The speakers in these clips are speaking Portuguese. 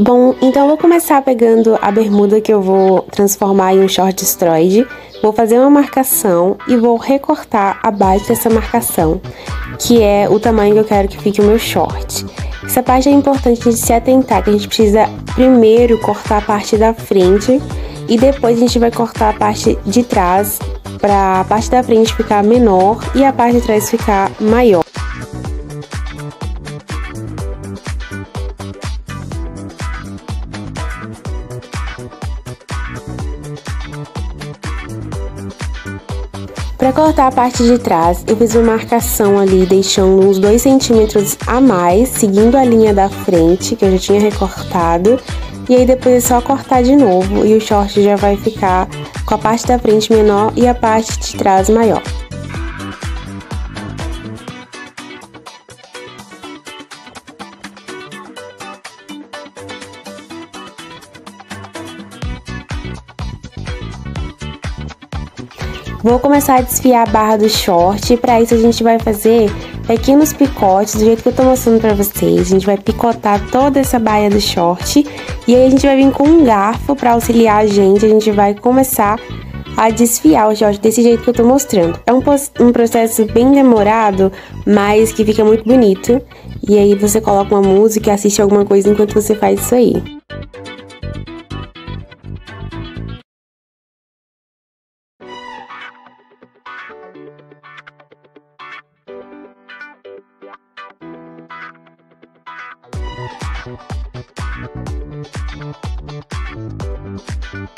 Bom, então eu vou começar pegando a bermuda que eu vou transformar em um short destroyed. Vou fazer uma marcação e vou recortar abaixo dessa marcação, que é o tamanho que eu quero que fique o meu short. Essa parte é importante gente se atentar, que a gente precisa primeiro cortar a parte da frente e depois a gente vai cortar a parte de trás para a parte da frente ficar menor e a parte de trás ficar maior. Para cortar a parte de trás, eu fiz uma marcação ali, deixando uns 2 centímetros a mais, seguindo a linha da frente, que eu já tinha recortado. E aí depois é só cortar de novo e o short já vai ficar com a parte da frente menor e a parte de trás maior. Vou começar a desfiar a barra do short e para isso a gente vai fazer pequenos picotes, do jeito que eu tô mostrando pra vocês. A gente vai picotar toda essa baia do short e aí a gente vai vir com um garfo para auxiliar a gente. A gente vai começar a desfiar o short desse jeito que eu tô mostrando. É um, um processo bem demorado, mas que fica muito bonito. E aí você coloca uma música e assiste alguma coisa enquanto você faz isso aí. Thank you.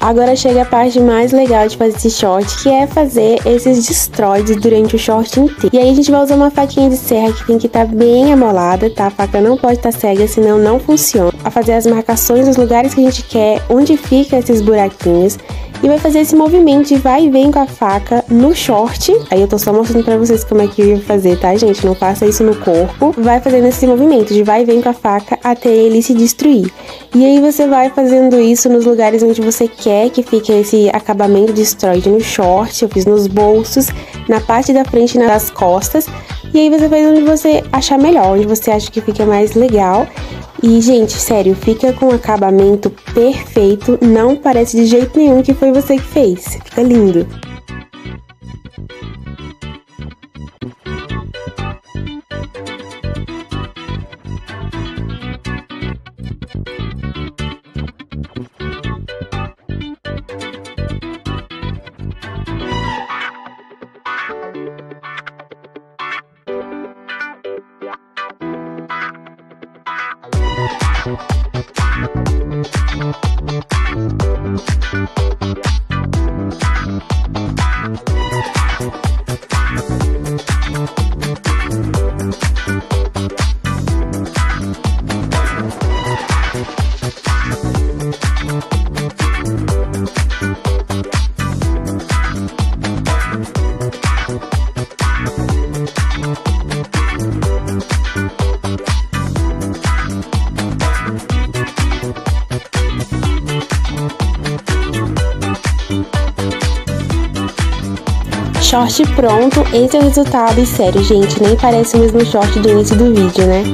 Agora chega a parte mais legal de fazer esse short, que é fazer esses destroides durante o short inteiro. E aí a gente vai usar uma faquinha de serra que tem que estar tá bem amolada, tá? A faca não pode estar tá cega, senão não funciona. A fazer as marcações nos lugares que a gente quer, onde fica esses buraquinhos e vai fazer esse movimento de vai e vem com a faca no short. Aí eu tô só mostrando pra vocês como é que eu ia fazer, tá, gente? Não faça isso no corpo. Vai fazendo esse movimento de vai e vem com a faca até ele se destruir. E aí você vai fazendo isso nos lugares onde você quer que fique esse acabamento destroyed no short. Eu fiz nos bolsos, na parte da frente e nas costas. E aí você faz onde você achar melhor, onde você acha que fica mais legal. E, gente, sério, fica com um acabamento perfeito, não parece de jeito nenhum que foi você que fez. Fica lindo. Short pronto, esse é o resultado e sério, gente, nem parece o mesmo short do início do vídeo, né?